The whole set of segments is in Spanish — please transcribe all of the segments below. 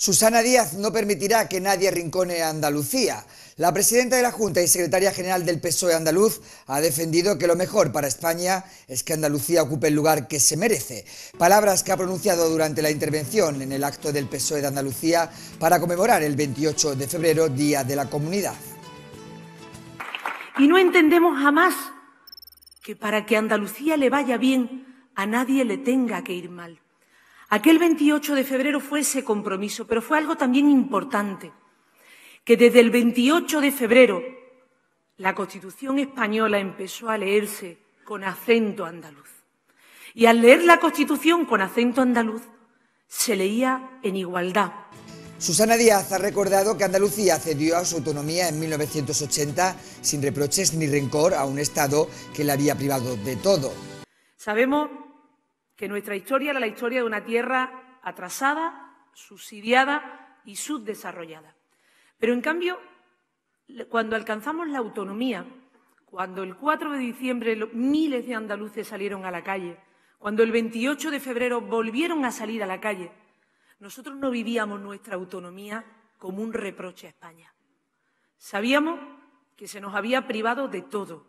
Susana Díaz no permitirá que nadie rincone a Andalucía. La presidenta de la Junta y secretaria general del PSOE andaluz ha defendido que lo mejor para España es que Andalucía ocupe el lugar que se merece. Palabras que ha pronunciado durante la intervención en el acto del PSOE de Andalucía para conmemorar el 28 de febrero, Día de la Comunidad. Y no entendemos jamás que para que Andalucía le vaya bien, a nadie le tenga que ir mal. Aquel 28 de febrero fue ese compromiso, pero fue algo también importante, que desde el 28 de febrero la Constitución española empezó a leerse con acento andaluz. Y al leer la Constitución con acento andaluz, se leía en igualdad. Susana Díaz ha recordado que Andalucía cedió a su autonomía en 1980 sin reproches ni rencor a un Estado que le había privado de todo. Sabemos que nuestra historia era la historia de una tierra atrasada, subsidiada y subdesarrollada. Pero en cambio, cuando alcanzamos la autonomía, cuando el 4 de diciembre miles de andaluces salieron a la calle, cuando el 28 de febrero volvieron a salir a la calle, nosotros no vivíamos nuestra autonomía como un reproche a España. Sabíamos que se nos había privado de todo,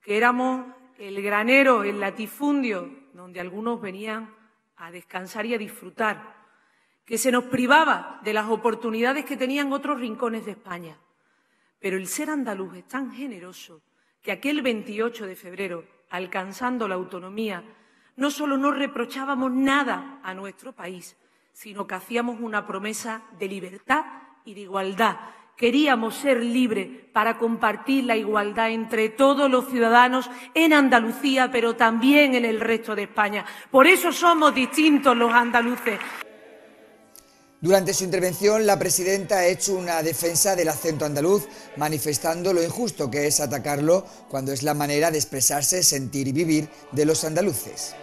que éramos el granero, el latifundio donde algunos venían a descansar y a disfrutar, que se nos privaba de las oportunidades que tenían otros rincones de España. Pero el ser andaluz es tan generoso que aquel 28 de febrero, alcanzando la autonomía, no solo no reprochábamos nada a nuestro país, sino que hacíamos una promesa de libertad y de igualdad Queríamos ser libres para compartir la igualdad entre todos los ciudadanos en Andalucía, pero también en el resto de España. Por eso somos distintos los andaluces. Durante su intervención, la presidenta ha hecho una defensa del acento andaluz, manifestando lo injusto que es atacarlo cuando es la manera de expresarse, sentir y vivir de los andaluces.